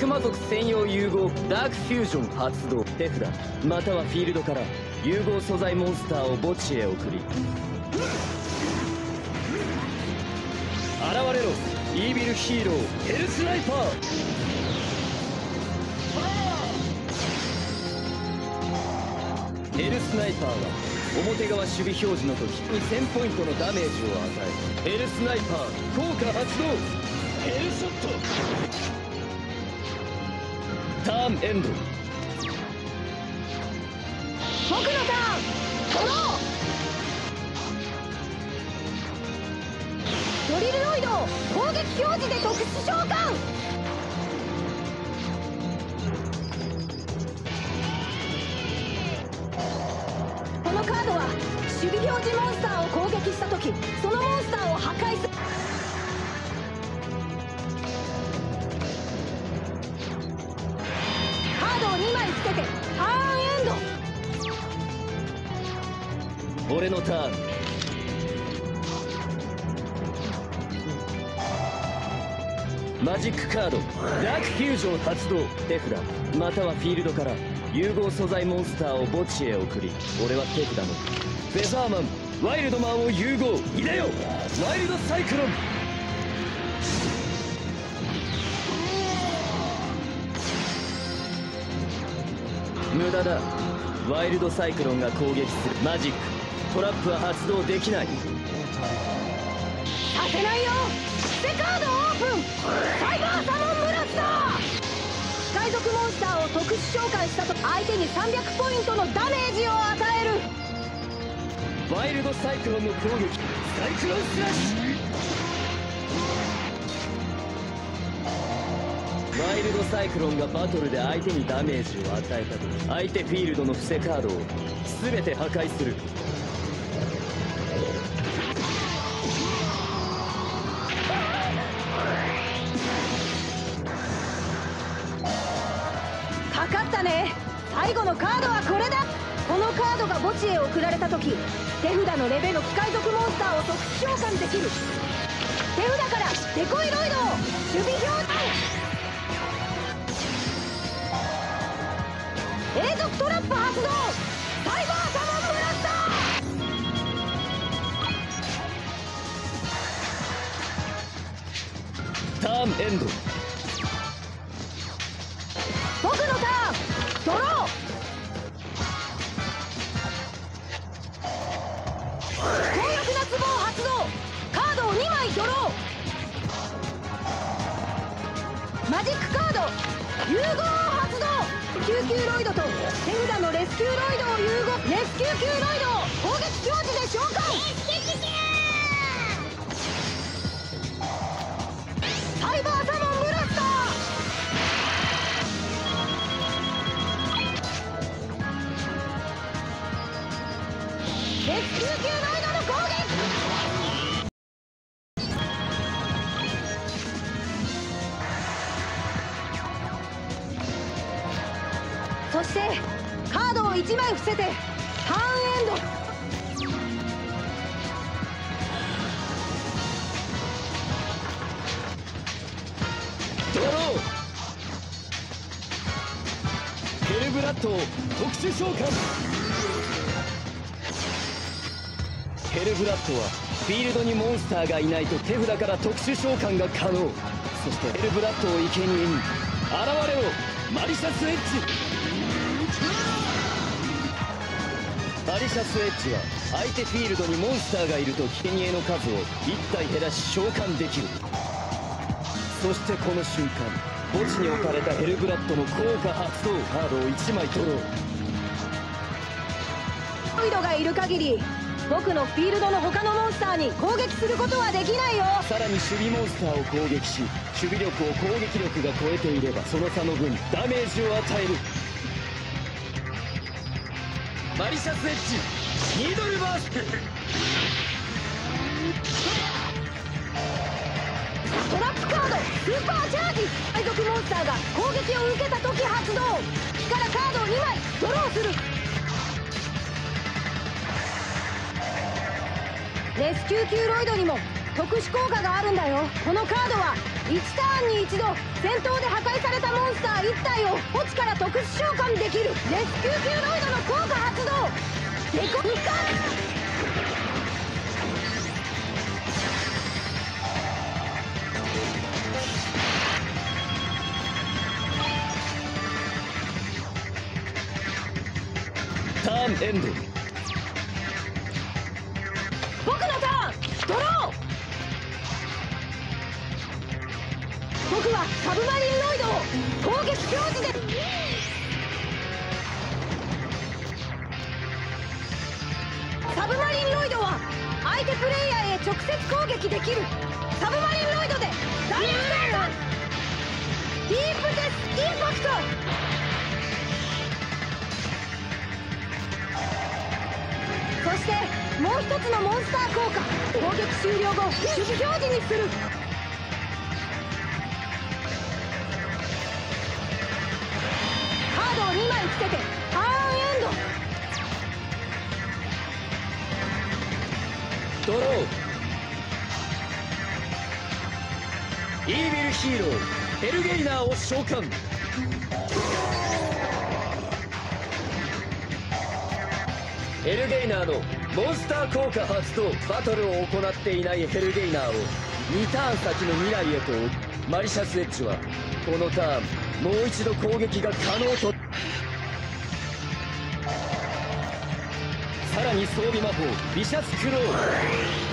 悪魔族専用融合ダークフュージョン発動手札。またはフィールドから融合素材モンスターを墓地へ送り。現れろイービルヒーローヘルスナイパー。ヘルスナイパーは表側守備表示の時に1000ポイントのダメージを与えヘルスナイパー効果発動。ヘルショット。ターンエンド。僕のターンドロードリルロイド攻撃表示で特殊召喚。このカードは守備表示モンスターを攻撃した時そのモンスターを破壊する。けてターンエンド。俺のターン。マジックカード。ダークフュージョン発動。手札。またはフィールドから。融合素材モンスターを墓地へ送り。俺は手札の。フェザーマン。ワイルドマンを融合。いでよ。ワイルドサイクロン。無駄だ。ワイルドサイクロンが攻撃する。マジック。トラップは発動できない。させないよ。スペカードオープン。サイバーサモンブラスター海賊モンスターを特殊召喚したと相手に300ポイントのダメージを与える。ワイルドサイクロンの攻撃。サイクロンスラッシュイルドサイクロンがバトルで相手にダメージを与えた時相手フィールドの伏せカードを全て破壊する。かかったね。最後のカードはこれだ。このカードが墓地へ送られた時手札のレベの機械族モンスターを特殊召喚できる。手札からデコイロイドを守備表示永続トラップ発動サイバーサモンブラスターターンエンド。僕のターンドロー強力な壺を発動カードを2枚ドローマジックカード融合救急ロイドと手札のレスキューロイドを融合レスキュー級ロイドを攻撃表示でそしてカードを1枚伏せてターンエンドドロー。ヘルブラッドを特殊召喚。ヘルブラッドはフィールドにモンスターがいないと手札から特殊召喚が可能。そしてヘルブラッドを生贄に現れろ。マリシャスエッジ。シャスエッジは相手フィールドにモンスターがいると生贄の数を1体減らし召喚できる。そしてこの瞬間墓地に置かれたヘルブラッドの効果発動カードを1枚ドローロイドがいる限り僕のフィールドの他のモンスターに攻撃することはできないよ。さらに守備モンスターを攻撃し守備力を攻撃力が超えていればその差の分ダメージを与えるマリシャスエッジニードルバース。トラップカードスーパーチャージ。海賊モンスターが攻撃を受けた時発動。木からカードを2枚ドローする。レスキューキューロイドにも特殊効果があるんだよ。このカードは1ターンに一度戦闘で破壊されたモンスター1体を墓地から特殊召喚できる。レスキューキューロイドの効果発動。デコ復活ターンエンド。サブマリンロイドを攻撃表示でサブマリンロイドは相手プレイヤーへ直接攻撃できるサブマリンロイドでダメージ交換ディープデスインパクトそしてもう一つのモンスター効果攻撃終了後守備表示にするつけてターン。エンドドローイービルヒーローヘルゲイナーを召喚。ヘルゲイナーのモン。スター効果発動バトルを行っていないヘルゲイナーを。2ターン先の未来へとマリシャスエッジはこのターンもう一度攻撃が可能と。さらに装備魔法ビシャスクロー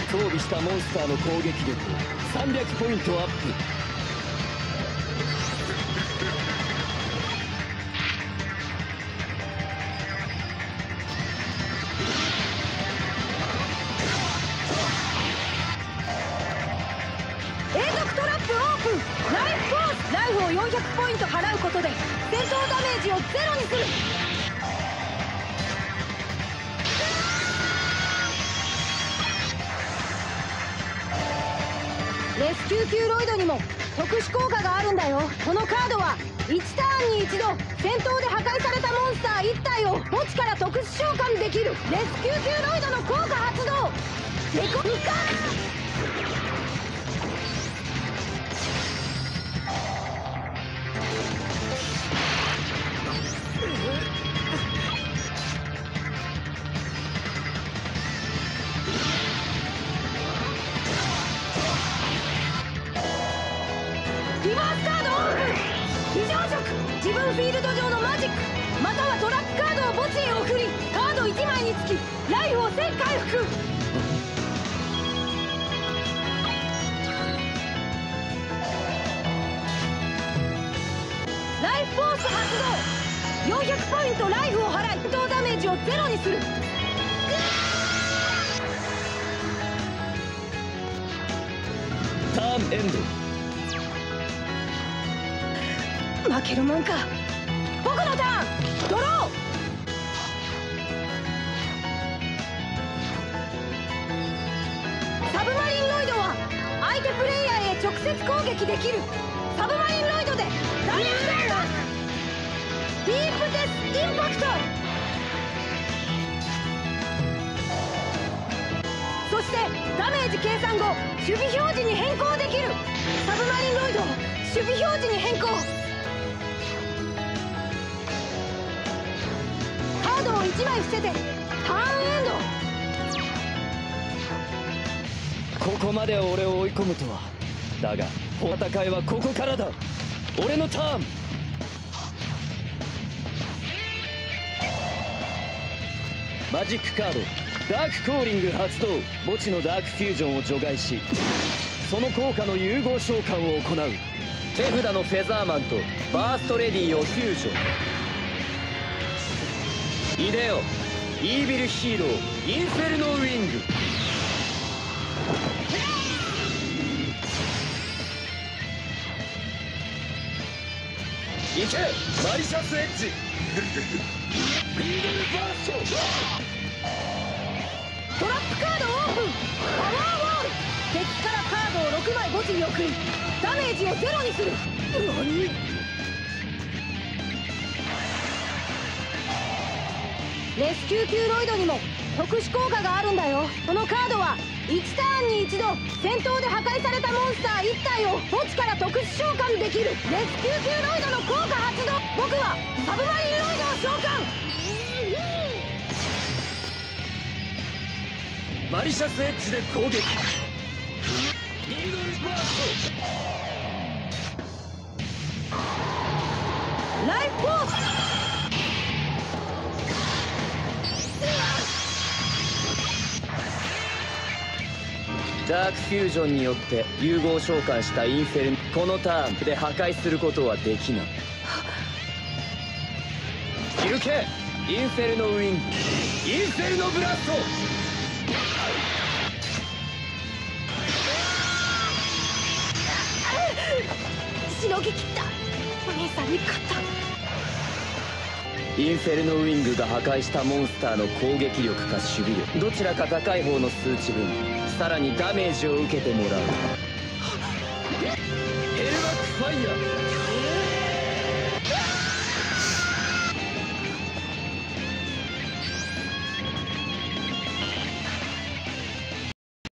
装備したモンスターの攻撃力。300ポイントアップ。永続トラップオープンライフフォース。ライフを400ポイント払うことで戦闘ダメージをゼロにする。レスキューキューロイドにも特殊効果があるんだよ。このカードは1ターンに1度戦闘で破壊されたモンスター1体を墓地から特殊召喚できるレスキューキューロイドの効果発動。デコミカーライフフォース発動。400ポイントライフを払い戦闘ダメージをゼロにする。ターンエンド。負けるもんか。僕のタ接攻撃できるサブマリンロイドでダメージ交換ディープデスインパクト。そしてダメージ計算後守備表示に変更できるサブマリンロイドを守備表示に変更。カードを1枚伏せてターンエンド。ここまで俺を追い込むとは。だが戦いはここからだ。俺のターン。マジックカード。ダークコーリング発動。墓地のダークフュージョンを除外しその効果の融合召喚を行う。手札のフェザーマンとバーストレディをフュージョン。イデオ。イービルヒーロー。インフェルノウィング。行け。マリシャスエッジ。ビードルバースト。トラップカードオープン。パワーウォール。敵からカードを6枚墓地に送り。ダメージをゼロにする。何？レスキューキューロイドにも特殊効果があるんだよ。このカードは1ターンに一度戦闘で破壊されたモンスター1体を墓地から特殊召喚できる。レスキュー級ロイドの効果発動。僕はサブマリンロイドを召喚。マリシャスエッジで攻撃。イーグルバースライフフォースダークフュージョンによって融合召喚したインフェルこのターンで破壊することはできない。行けインフェルノウィン。グインフェルノブラスト。しのぎきった。お兄さんに勝った。インフェルノウィングが破壊したモンスターの攻撃力か守備力。どちらか高い方の数値分さらにダメージを受けてもらう。ヘルバックファイヤー